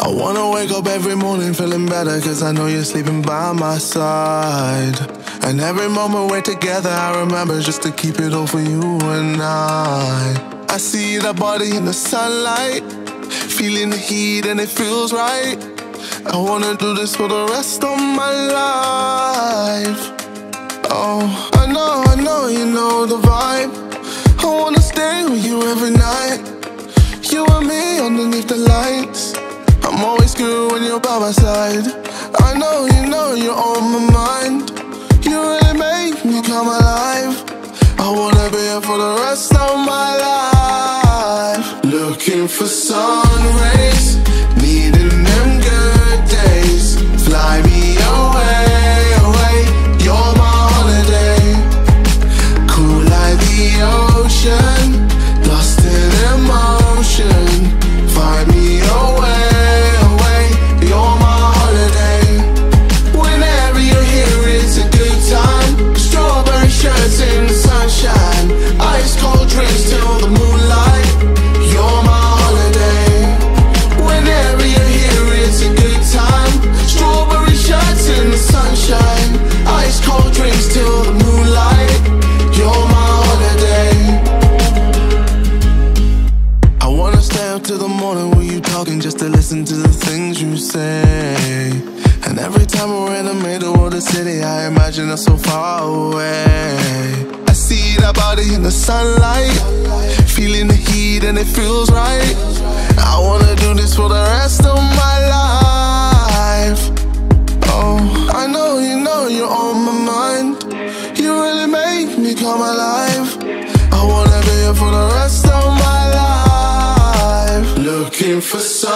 I wanna wake up every morning feeling better Cause I know you're sleeping by my side. And every moment we're together I remember just to keep it all for you and I. I see that body in the sunlight Feeling the heat and it feels right. I wanna do this for the rest of my life. Oh, I know, I know you know the vibe. I wanna stay with you every night. You and me underneath the lights I'm always good when you're by my side. I know you know you're on my mind. You really make me come alive. I wanna be here for the rest of my life. Looking for sun up the morning with you talking just to listen to the things you say. And every time we're in the middle of the city, I imagine us so far away. I see that body in the sunlight, feeling the heat and it feels right. I wanna do this for the rest of my life. Oh, I know you know you're on my mind. You really make me come alive. For some.